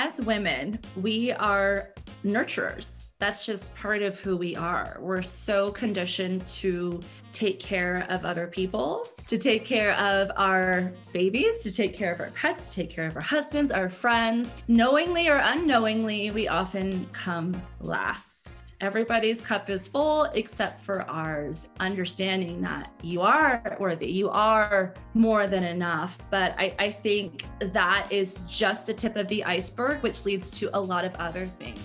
As women, we are nurturers. That's just part of who we are. We're so conditioned to take care of other people, to take care of our babies, to take care of our pets, to take care of our husbands, our friends. Knowingly or unknowingly, we often come last. Everybody's cup is full except for ours. Understanding that you are worthy, you are more than enough. But I, I think that is just the tip of the iceberg, which leads to a lot of other things.